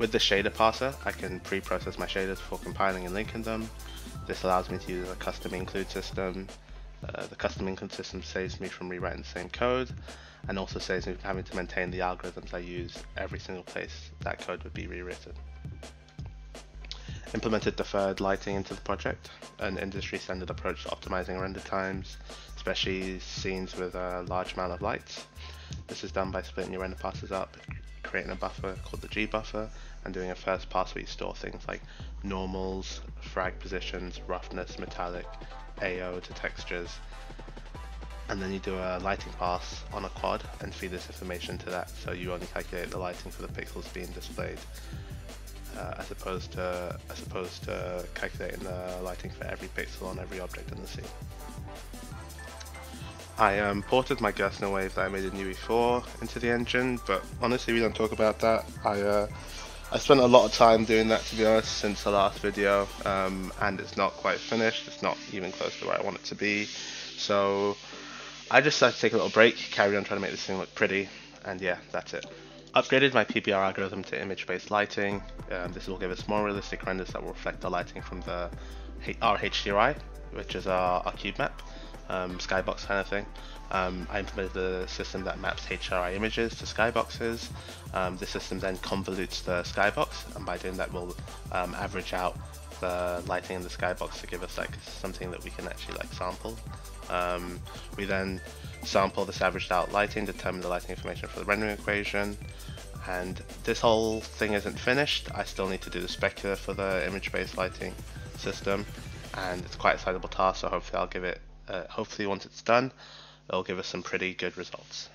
With the shader parser, I can pre-process my shaders before compiling and linking them. This allows me to use a custom include system. Uh, the custom include system saves me from rewriting the same code and also saves me from having to maintain the algorithms I use every single place that code would be rewritten. Implemented deferred lighting into the project, an industry standard approach to optimizing render times, especially scenes with a large amount of lights. This is done by splitting your render passes up, creating a buffer called the G buffer, and doing a first pass where you store things like normals, frag positions, roughness, metallic, AO to textures, and then you do a lighting pass on a quad and feed this information to that so you only calculate the lighting for the pixels being displayed uh, as opposed to as opposed to calculating the lighting for every pixel on every object in the scene. I um, ported my Gerstner wave that I made in UE4 into the engine, but honestly we don't talk about that. I uh, I spent a lot of time doing that to be honest since the last video, um, and it's not quite finished. It's not even close to where I want it to be. So I just decided to take a little break, carry on trying to make this thing look pretty, and yeah, that's it. Upgraded my PBR algorithm to image-based lighting. Um, this will give us more realistic renders that will reflect the lighting from the our HDRI, which is our, our cube map, um, skybox kind of thing. Um, I implemented the system that maps HDRI images to skyboxes. Um, the system then convolutes the skybox, and by doing that, we'll um, average out the lighting in the skybox to give us like something that we can actually like sample. Um, we then sample this averaged out lighting, determine the lighting information for the rendering equation, and this whole thing isn't finished. I still need to do the specular for the image-based lighting system, and it's quite a sizable task. So hopefully, I'll give it. Uh, hopefully, once it's done, it'll give us some pretty good results.